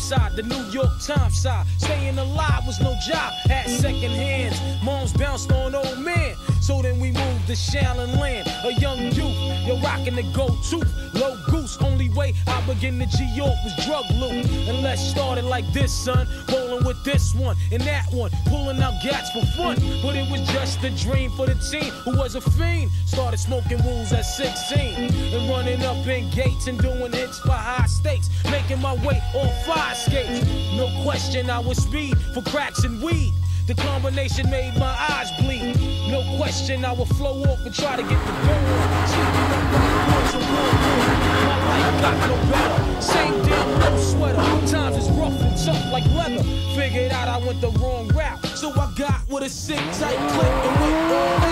side, the New York Times side. Staying alive was no job, had second hands. Moms bounced on old men. So then we moved to Shallon Land, a young youth. Yo, rocking the gold tooth, low goose. Only way I begin to G York was drug loot. And let's start it like this, son. Rolling with this one and that one, pulling out gats for fun. But it was just a dream for the team who was a fiend. Started smoking wools at 16 and running up in gates and doing hits for high stakes. Making my way on fire skates. No question, I was speed for cracks and weed. The combination made my eyes bleed. No question, I would flow off and try to get the go leather. Figured out I went the wrong route. So I got with a sick tight clip and went all.